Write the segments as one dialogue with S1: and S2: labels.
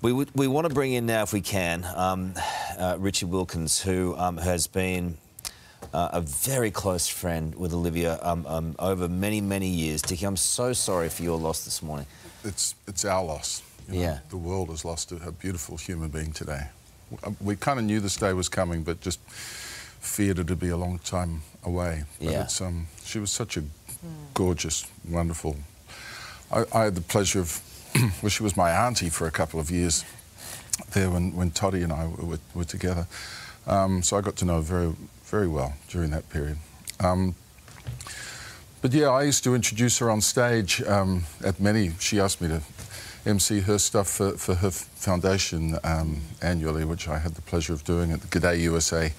S1: We, would, we want to bring in now, if we can, um, uh, Richard Wilkins, who um, has been uh, a very close friend with Olivia um, um, over many, many years. Dickie, I'm so sorry for your loss this morning.
S2: It's, it's our loss. You know,
S1: Yeah.
S2: The world has lost a, a beautiful human being today. Uh, We kind of knew this day was coming, but just feared it to be a long time away. But
S1: Yeah.
S2: it's, um, she was such a gorgeous, wonderful. I, I had the pleasure of, well, she was my auntie for a couple of years there when, when Tottie and I were, were together. Um, so I got to know her very, very well during that period. Um, but yeah, I used to introduce her on stage um, at many. She asked me to MC her stuff for, for her foundation um, annually, which I had the pleasure of doing at the G'day USA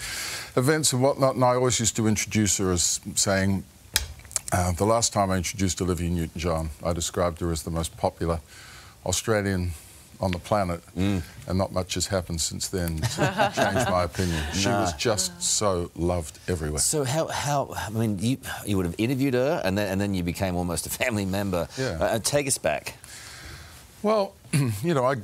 S2: events and whatnot. And I always used to introduce her as saying, uh, the last time I introduced Olivia Newton-John, I described her as the most popular Australian on the planet, and not much has happened since then to change my opinion. She was just so loved everywhere.
S1: So how, how I mean, you, you would have interviewed her and then, and then you became almost a family member.
S2: Yeah.
S1: Uh, take us back.
S2: Well, you know, I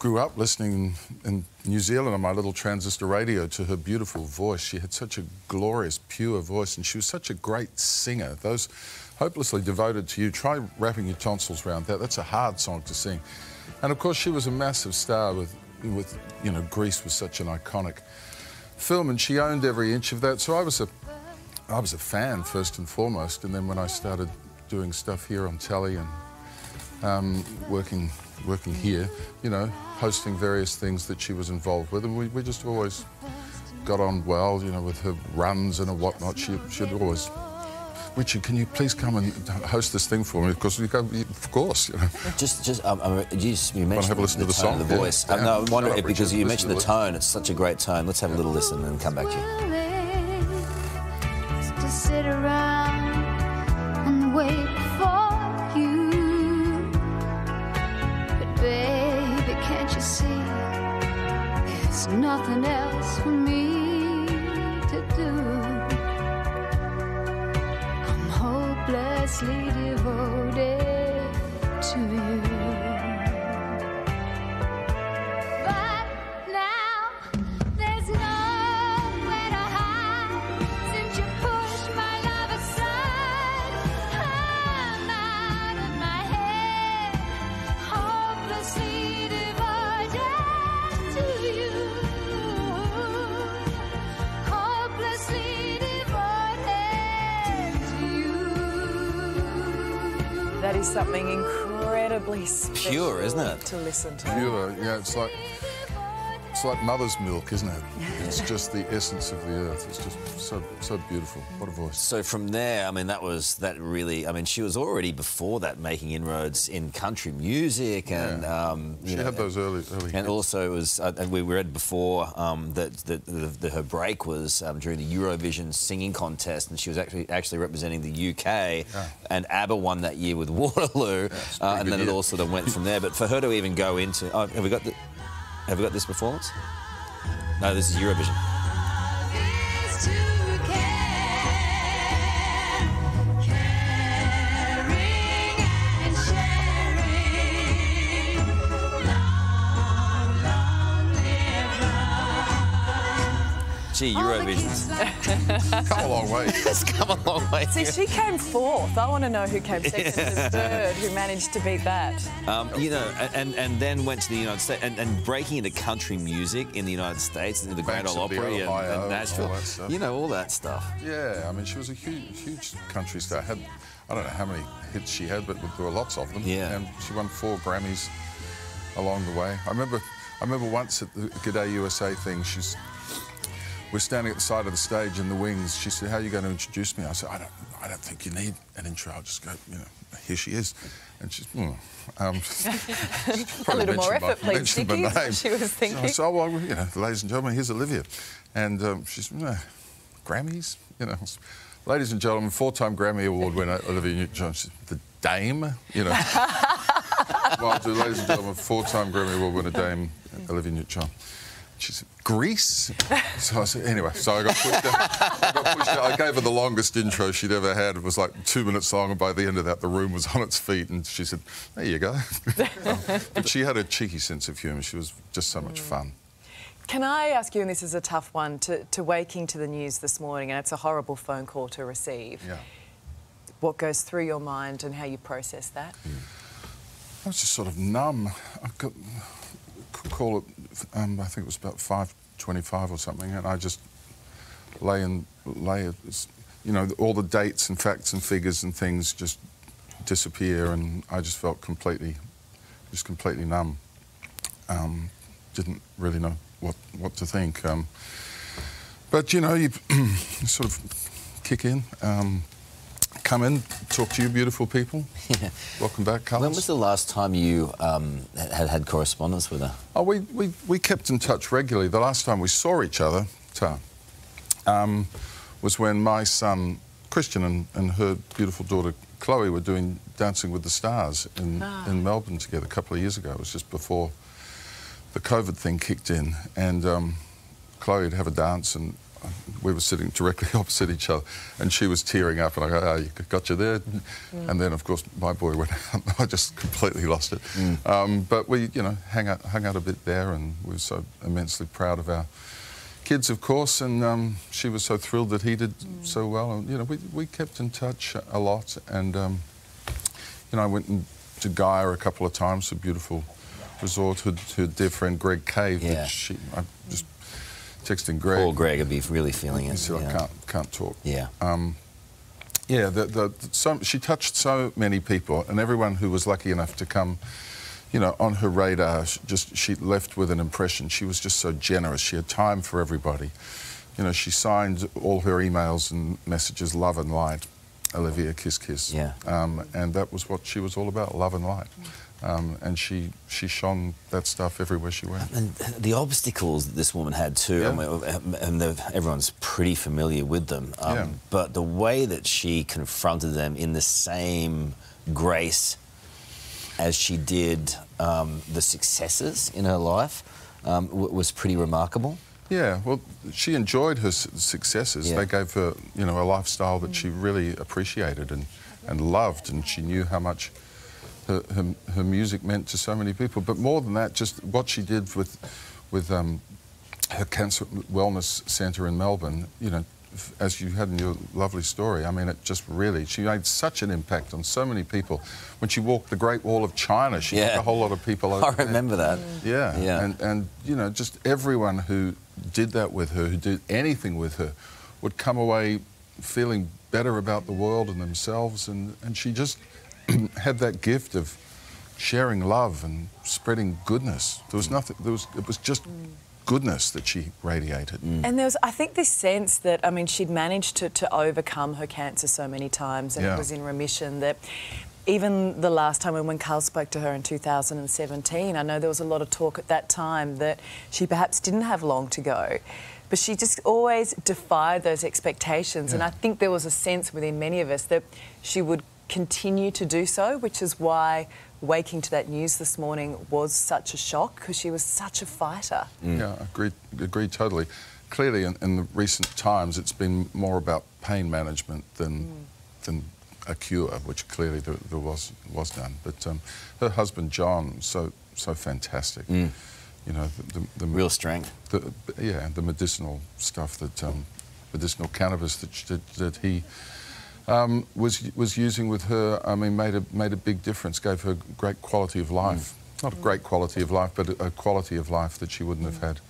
S2: grew up listening in New Zealand on my little transistor radio to her beautiful voice. She had such a glorious, pure voice, and she was such a great singer. Those hopelessly devoted to you. Try wrapping your tonsils around that. That's a hard song to sing. And of course, she was a massive star with, with you know, Grease was such an iconic film, and she owned every inch of that. So I was a, I was a fan first and foremost. And then when I started doing stuff here on telly and um, working working here, you know, hosting various things that she was involved with, and we, we just always got on well, you know, with her runs and whatnot. She, she'd always, Richard, can you please come and host this thing for me? Because we go, of course, you know.
S1: Just, just, um, um, you, just- you mentioned
S2: have a listen
S1: the,
S2: to the
S1: tone
S2: song?
S1: of the voice.
S2: Yeah.
S1: Um, no, I wonder
S2: Shut up,
S1: because
S2: Richard.
S1: you mentioned the
S2: the
S1: tone. It's such a great tone. Let's have a little listen and come back to you.
S3: There's nothing else for me to do. I'm hopelessly
S4: something incredibly special
S1: Pure, isn't it?
S4: To listen to.
S2: Pure, yeah, it's like it's like mother's milk, isn't it? It's just the essence of the earth. It's just so so beautiful. What a voice.
S1: So from there, I mean, that was that really. I mean, she was already before that making inroads in country music, and
S2: Yeah.
S1: um, you
S2: She
S1: know,
S2: had those early early.
S1: And
S2: hits.
S1: also, it was uh, and we read before um, that, that, that, that her break was um, during the Eurovision singing contest, and she was actually actually representing the UK. And ABBA won that year with Waterloo,
S2: it's a
S1: uh, and
S2: good
S1: then it
S2: year.
S1: all sort of went from there. But for her to even go into, oh, have we got the, have we got this performance? No, this is Eurovision. Gee, Eurovision's
S2: come a long way.
S1: it's come a long way.
S4: See, she came fourth. I want to know who came second and third, who managed to beat that.
S1: Um, you know, and, and then went to the United States and, and breaking into country music in the United States, in the Grand
S2: Banks
S1: Ole Opry and, and
S2: all
S1: Nashville.
S2: that stuff.
S1: You know, all that stuff.
S2: Yeah, I mean, she was a huge, huge country star. Had, I don't know how many hits she had, but there were lots of them.
S1: Yeah.
S2: And she won four Grammys along the way. I remember, I remember once at the G'day USA thing, she's, we're standing at the side of the stage in the wings. She said, "How are you going to introduce me?" I said, "I don't, I don't think you need an intro. I'll just go, you know, here she is." And she's, hmm. um,
S4: A little more effort, please,
S2: mentioned
S4: Dickie, she was thinking.
S2: So I said, oh, well, you know, ladies and gentlemen, here's Olivia. And um, she's, "Nah, Grammys, you know. Ladies and gentlemen, four-time Grammy Award winner Olivia Newton-John. The Dame, you know. well, ladies and gentlemen, four-time Grammy Award winner Dame Olivia Newton-John. Greece? So I said, anyway, so I got pushed out. I, got pushed out. I gave her the longest intro she'd ever had. It was like two minutes long, and by the end of that, the room was on its feet. And she said, there you go. but she had a cheeky sense of humour. She was just so much fun.
S4: Can I ask you, and this is a tough one, to, to waking to the news this morning, and it's a horrible phone call to receive.
S2: Yeah.
S4: What goes through your mind and how you process that?
S2: I was just sort of numb. I could call it, um, I think it was about 5.25 or something, and I just lay and lay, you know, all the dates and facts and figures and things just disappear, and I just felt completely, just completely numb. Um, didn't really know what, what to think. Um, but, you know, you sort of kick in, um, come in, talk to you beautiful people. Yeah. Welcome back, Carlos.
S1: When was the last time you um, had had correspondence with her?
S2: Oh, we, we, we kept in touch regularly. The last time we saw each other, Ta, um, was when my son Christian and, and her beautiful daughter Chloe were doing Dancing with the Stars in, in Melbourne together a couple of years ago. It was just before the COVID thing kicked in. And um, Chloe would have a dance, and we were sitting directly opposite each other, and she was tearing up, and I go, "Oh, you got you there." And then, of course, my boy went out. I just completely lost it. Um, but we, you know, hung out, hung out a bit there, and we were so immensely proud of our kids, of course, and um, she was so thrilled that he did so well. And you know, we, we kept in touch a lot, and um, you know, I went to Gaia a couple of times, a beautiful resort. Her, her dear friend Greg Cave,
S1: Yeah.
S2: which she, I just texting Greg.
S1: Poor Greg would be really feeling it.
S2: said, I can't, can't talk.
S1: Yeah.
S2: Um, yeah, the, the, so, she touched so many people, and everyone who was lucky enough to come, you know, on her radar, sh- just she left with an impression. She was just so generous. She had time for everybody. You know, she signed all her emails and messages "Love and Light," Olivia Kiss Kiss.
S1: Yeah.
S2: Um, and that was what she was all about: love and light. Um, and she she shone that stuff everywhere she went.
S1: And the obstacles that this woman had too,
S2: Yeah.
S1: and everyone's pretty familiar with them. Um,
S2: Yeah.
S1: But the way that she confronted them in the same grace as she did um, the successes in her life um, w- was pretty remarkable.
S2: Yeah, well, she enjoyed her successes.
S1: Yeah.
S2: They gave her, you know, a lifestyle that she really appreciated and, and loved, and she knew how much her, her, her music meant to so many people. But more than that, just what she did with, with um, her cancer wellness centre in Melbourne, you know, f- as you had in your lovely story, I mean, it just really, she made such an impact on so many people. When she walked the Great Wall of China, she
S1: Yeah.
S2: took a whole lot of people over
S1: I
S2: there.
S1: remember that.
S2: Yeah,
S1: Yeah.
S2: And, and, you know, just everyone who did that with her, who did anything with her, would come away feeling better about the world and themselves. And, and she just had that gift of sharing love and spreading goodness. There was mm. nothing, there was, it was just goodness that she radiated. Mm.
S4: And there was, I think, this sense that, I mean, she'd managed to, to overcome her cancer so many times and
S2: Yeah.
S4: it was in remission that even the last time when, when Karl spoke to her in 2017, I know there was a lot of talk at that time that she perhaps didn't have long to go. But she just always defied those expectations. And I think there was a sense within many of us that she would continue to do so, which is why waking to that news this morning was such a shock because she was such a fighter.
S2: Yeah, agreed, agreed totally. Clearly, in, in the recent times, it's been more about pain management than than a cure, which clearly there, there was was none. But um, her husband John, so so fantastic. You know, the, the, the
S1: Real strength.
S2: the, yeah, the medicinal stuff that um, medicinal cannabis that, that, that he um, was was using with her. I mean, made a made a big difference. Gave her great quality of life. Not a great quality of life, but a, a quality of life that she wouldn't have had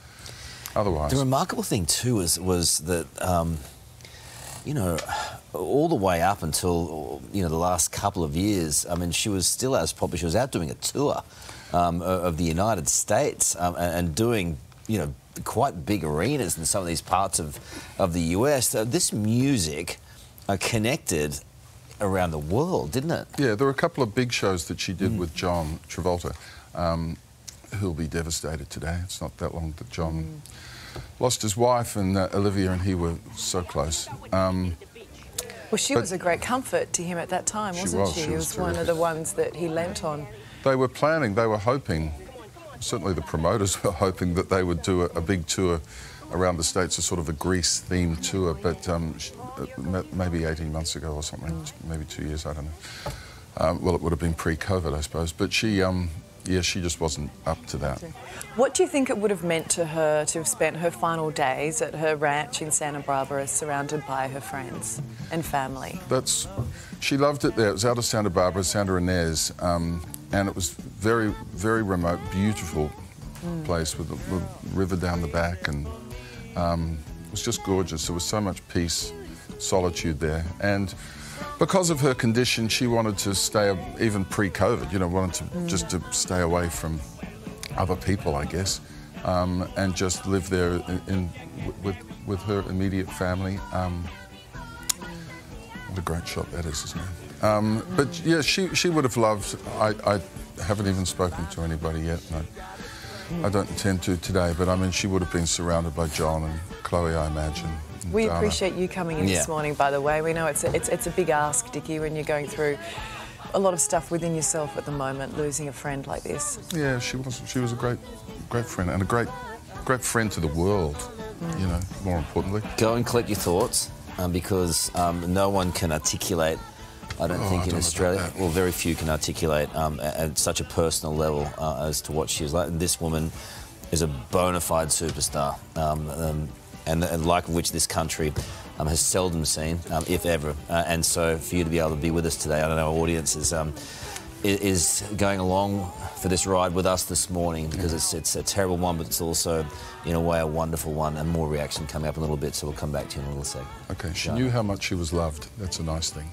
S2: otherwise.
S1: The remarkable thing too was was that um, you know all the way up until you know the last couple of years. I mean, she was still as popular. She was out doing a tour um, of the United States um, and, and doing you know quite big arenas in some of these parts of of the US. So this music uh, connected around the world, didn't it?
S2: Yeah, there were a couple of big shows that she did with John Travolta, um, who'll be devastated today. It's not that long that John lost his wife, and uh, Olivia and he were so close. Um,
S4: Well, she was a great comfort to him at that time, wasn't
S2: was,
S4: she?
S2: she was
S4: was one of the ones that he lent on.
S2: they were planning, they were hoping certainly the promoters were hoping that they would do a, a big tour around the states, a sort of a Grease-themed tour. But um, uh, ma- maybe 18 months ago or something, maybe two years, I don't know. Um, well, it would have been pre-COVID, I suppose. But she, um, yeah, she just wasn't up to that.
S4: What do you think it would have meant to her to have spent her final days at her ranch in Santa Barbara surrounded by her friends and family?
S2: That's she loved it there. It was out of Santa Barbara, Santa Ynez, um, and it was very, very remote, beautiful place with a river down the back, and um, it was just gorgeous. There was so much peace, solitude there, and because of her condition, she wanted to stay, even pre-COVID. You know, wanted to just to stay away from other people, I guess, um, and just live there in, in with with her immediate family. Um, what a great shot that is, isn't it? Um, but yeah, she, she would have loved. I, I haven't even spoken to anybody yet. No. I don't intend to today, but I mean, she would have been surrounded by John and Chloe, I imagine.
S4: We
S2: Dana.
S4: appreciate you coming in
S1: Yeah.
S4: this morning, by the way. We know it's a, it's, it's a big ask, Dickie, when you're going through a lot of stuff within yourself at the moment, losing a friend like this.
S2: Yeah, she was. She was a great, great friend and a great, great friend to the world. You know, more importantly.
S1: Go and collect your thoughts um, because um, no one can articulate, I don't
S2: Oh,
S1: think,
S2: I
S1: in
S2: don't know
S1: Australia, well, very few can articulate um, at, at such a personal level uh, as to what she is like. And this woman is a bona fide superstar, um, um, and the like of which this country um, has seldom seen, um, if ever. Uh, and so for you to be able to be with us today, I don't know, our audience is. Um, is going along for this ride with us this morning because it's it's a terrible one, but it's also, in a way, a wonderful one, and more reaction coming up in a little bit. So we'll come back to you in a little sec.
S2: Okay, she
S1: Dana.
S2: knew how much she was loved. That's a nice thing.